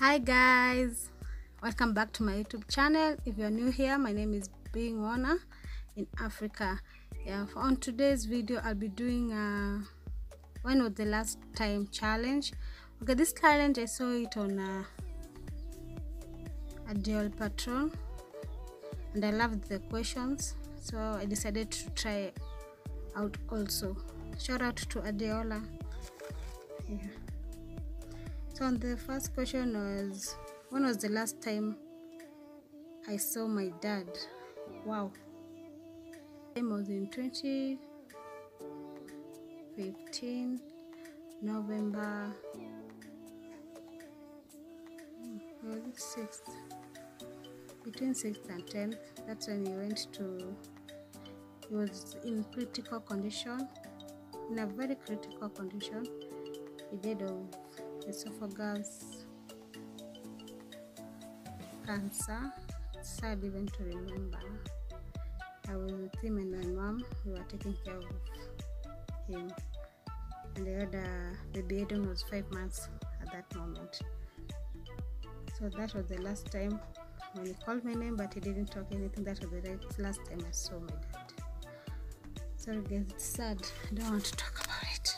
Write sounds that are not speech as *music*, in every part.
hi guys welcome back to my youtube channel. If you're new here my name is being Mona in africa. Yeah for on today's video i'll be doing uh when was the last time challenge. Okay this challenge i saw it on uh, Adeola Patronne and i loved the questions so i decided to try out also. Shout out to adeola. Yeah so the first question was when was the last time i saw my dad? Wow. It was in 2015 november hmm, was it 6th between 6th and 10th that's when he went to he was in critical condition in a very critical condition. He died of esophagus cancer. Sad even to remember. I was with him and my mom. We were taking care of him. And the other baby Eden was five months at that moment. So that was the last time when he called my name but he didn't talk anything. That was the last time i saw my dad. Sorry guys it's sad. I don't want to talk about it.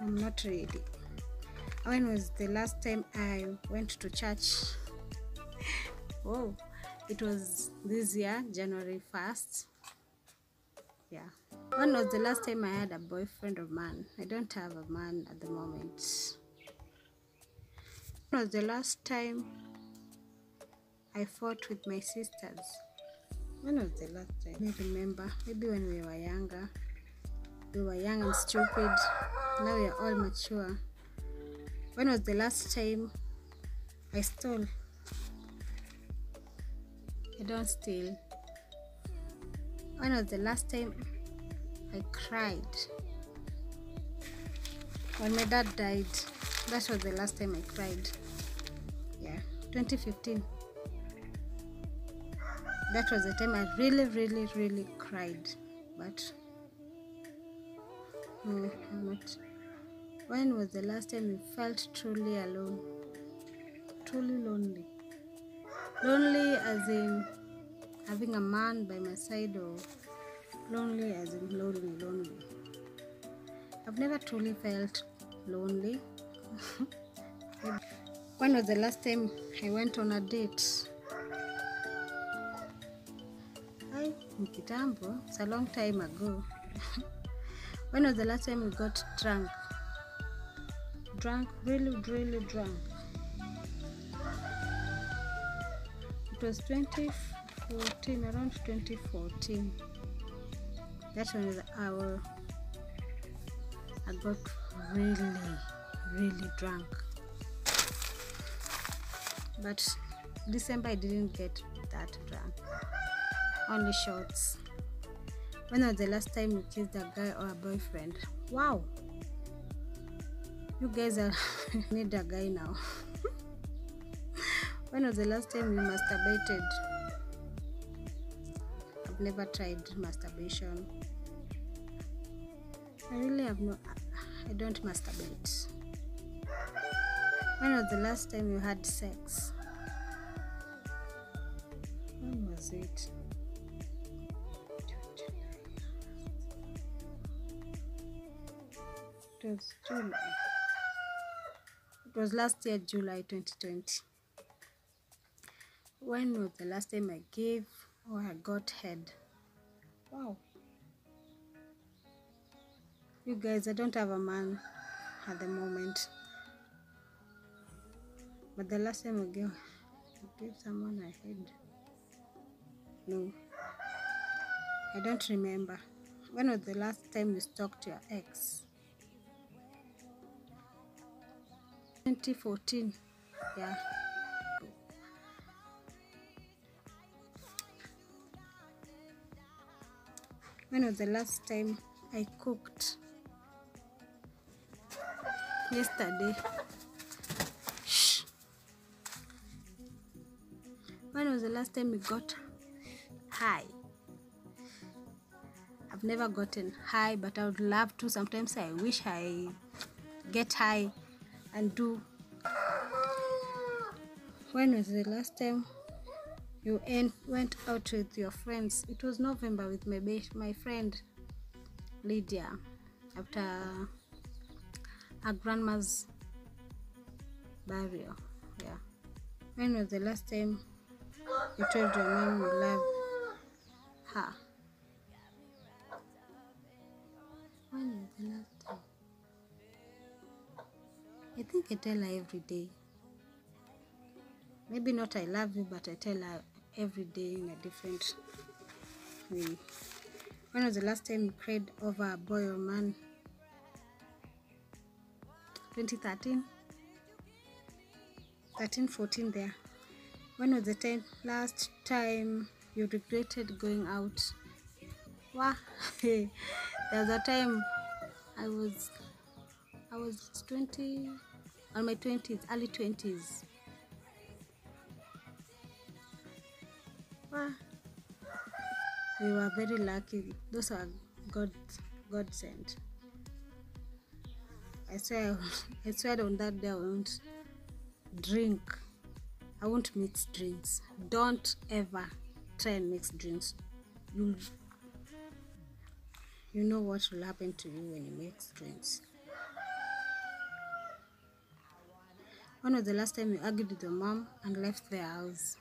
I'm not ready when was the last time i went to church. Oh it was this year january 1st yeah. When was the last time i had a boyfriend or man i don't have a man at the moment. When was the last time i fought with my sisters. When was the last time. I remember. Maybe when we were younger. We were young and stupid. Now we are all mature when was the last time I stole? I don't steal. When was the last time I cried? When my dad died, that was the last time I cried. Yeah, 2015. That was the time I really, really, really cried. But no, I'm not. When was the last time you felt truly alone? Truly lonely. Lonely as in having a man by my side, or lonely as in lonely, lonely. I've never truly felt lonely. *laughs* when was the last time I went on a date? Hi, Kitambo. It's a long time ago. *laughs* when was the last time we got drunk? Drunk, really, really drunk. It was 2014, around 2014. That was our. I got really, really drunk. But December I didn't get that drunk. Only shots. When was the last time you kissed a guy or a boyfriend? Wow! You guys are *laughs* need a guy now. When was the last time you masturbated? I've never tried masturbation. I really have no i don't masturbate. When was the last time you had sex? When was it? It was July was last year july 2020 when was the last time i gave or i got head? Wow. You guys i don't have a man at the moment. But the last time i gave, I gave someone a head. No. I don't remember. When was the last time you stalked your ex 2014 yeah. When was the last time i cooked? Yesterday. Shh. when was the last time we got high? I've never gotten high but i would love to sometimes. I wish i get high and do. When was the last time you en- went out with your friends? It was november with my my friend lydia after her grandma's burial. Yeah. When was the last time you told your mom you love her? When was the last i think i tell her every day? Maybe not i love you but i tell her every day in a different way. When was the last time you cried over a boy or man? 2013 13 14 there. When was the time last time you regretted going out? Wow *laughs* there was a time i was i was 20 on my 20s early 20s wow ah. we were very lucky. Those are god god sent. I swear *laughs* i swear on that day i won't drink. I won't mix drinks. Don't ever try and mix drinks. You you know what will happen to you when you mix drinks when was the last time you argued with your mom and left the house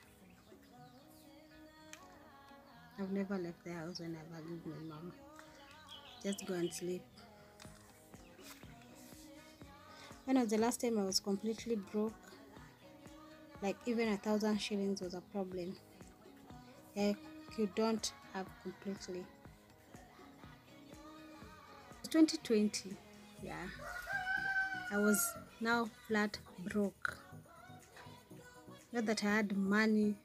I've never left the house when I've argued with my mom. Just go and sleep. When was the last time I was completely broke? Like even a thousand shillings was a problem. Like you don't have completely. 2020, yeah. I was now flat broke. Not that I had money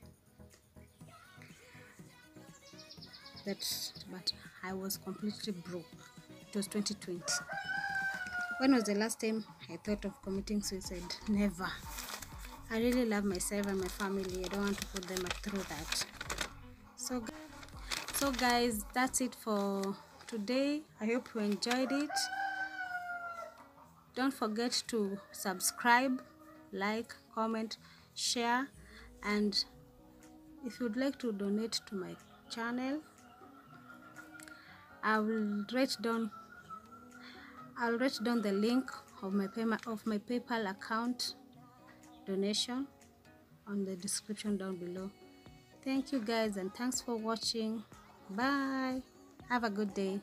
that but I was completely broke. It was 2020. When was the last time I thought of committing suicide? Never. I really love myself and my family. I don't want to put them through that. So, so guys, that's it for today. I hope you enjoyed it. Don't forget to subscribe, like, comment, share, and if you'd like to donate to my channel, I will write down I'll write down the link of my payment of my PayPal account donation on the description down below. Thank you guys and thanks for watching. Bye. Have a good day.